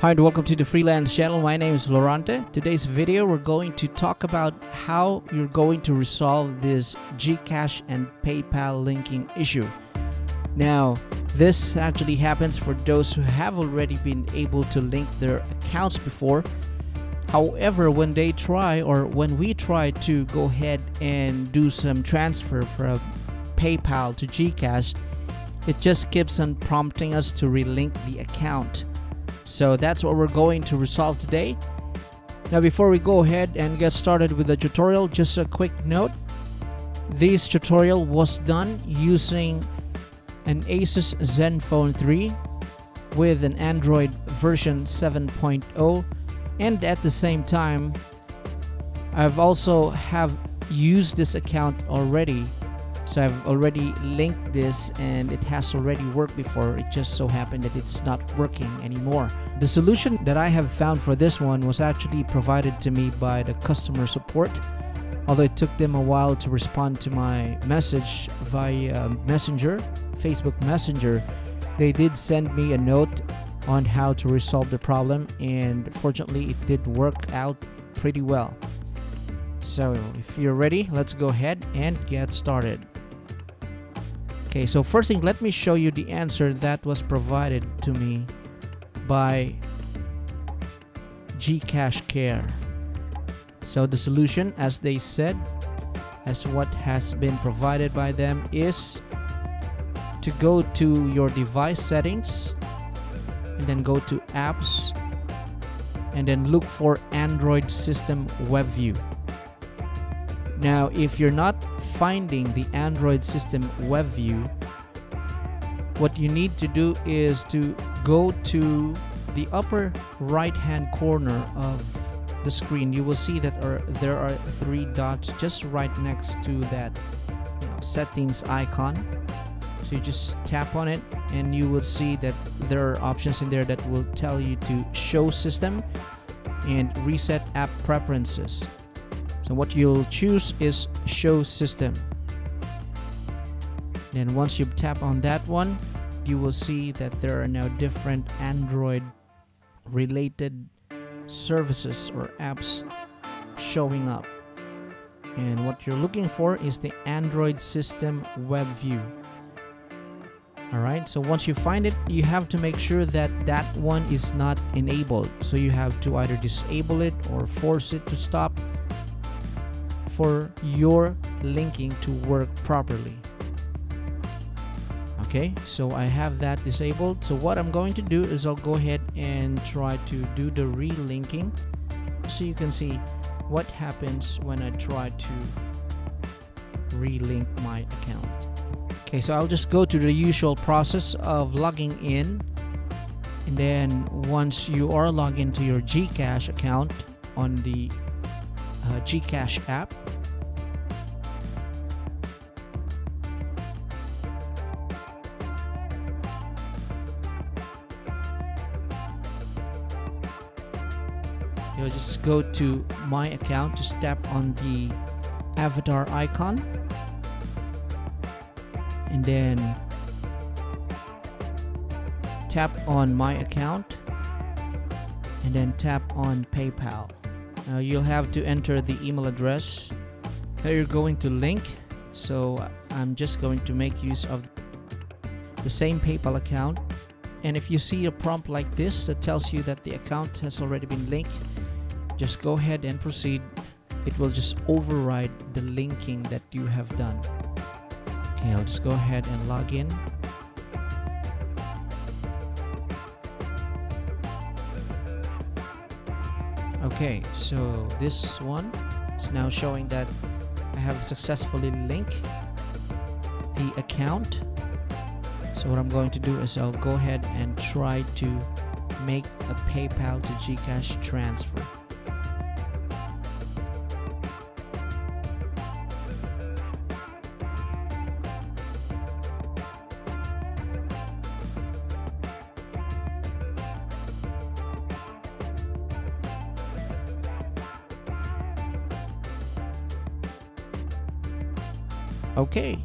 Hi and welcome to the freelance channel. My name is Florante. Today's video we're going to talk about how you're going to resolve this Gcash and PayPal linking issue. Now, this actually happens for those who have already been able to link their accounts before. However, when they try or when we try to go ahead and do some transfer from PayPal to Gcash, it just keeps on prompting us to relink the account. So that's what we're going to resolve today. Now before we go ahead and get started with the tutorial, just a quick note. This tutorial was done using an Asus Zenfone 3 with an Android version 7.0 and at the same time I've also have used this account already so I've already linked this and it has already worked before. It just so happened that it's not working anymore. The solution that I have found for this one was actually provided to me by the customer support. Although it took them a while to respond to my message via um, Messenger, Facebook Messenger, they did send me a note on how to resolve the problem and fortunately it did work out pretty well. So if you're ready, let's go ahead and get started. Okay, so first thing, let me show you the answer that was provided to me by Gcash Care. So the solution, as they said, as what has been provided by them is to go to your device settings and then go to apps and then look for Android system web view. Now, if you're not finding the Android system web view, what you need to do is to go to the upper right hand corner of the screen. You will see that there are three dots just right next to that settings icon. So you just tap on it and you will see that there are options in there that will tell you to show system and reset app preferences. So what you'll choose is show system. Then once you tap on that one, you will see that there are now different Android related services or apps showing up. And what you're looking for is the Android system web view. Alright, so once you find it, you have to make sure that that one is not enabled. So you have to either disable it or force it to stop for your linking to work properly. Okay so I have that disabled. So what I'm going to do is I'll go ahead and try to do the relinking. So you can see what happens when I try to relink my account. Okay so I'll just go to the usual process of logging in. And then once you are logged into your Gcash account on the uh, Gcash app you'll just go to my account just tap on the avatar icon. And then tap on my account. And then tap on PayPal. Now you'll have to enter the email address. That you're going to link. So I'm just going to make use of the same PayPal account. And if you see a prompt like this that tells you that the account has already been linked just go ahead and proceed. It will just override the linking that you have done. Okay I'll just go ahead and log in. Okay so this one is now showing that I have successfully linked the account. So what I'm going to do is I'll go ahead and try to make a PayPal to Gcash transfer Okay,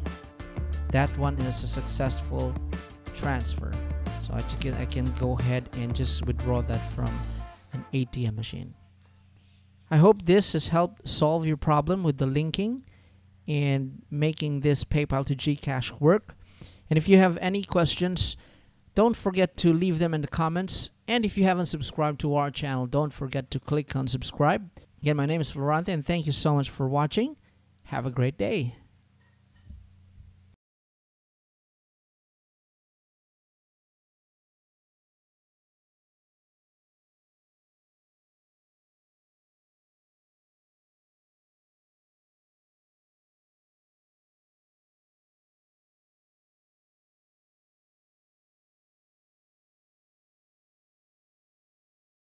that one is a successful transfer. So I can, I can go ahead and just withdraw that from an ATM machine. I hope this has helped solve your problem with the linking and making this PayPal to Gcash work. And if you have any questions, don't forget to leave them in the comments. And if you haven't subscribed to our channel, don't forget to click on subscribe. Again, my name is Florante and thank you so much for watching. Have a great day.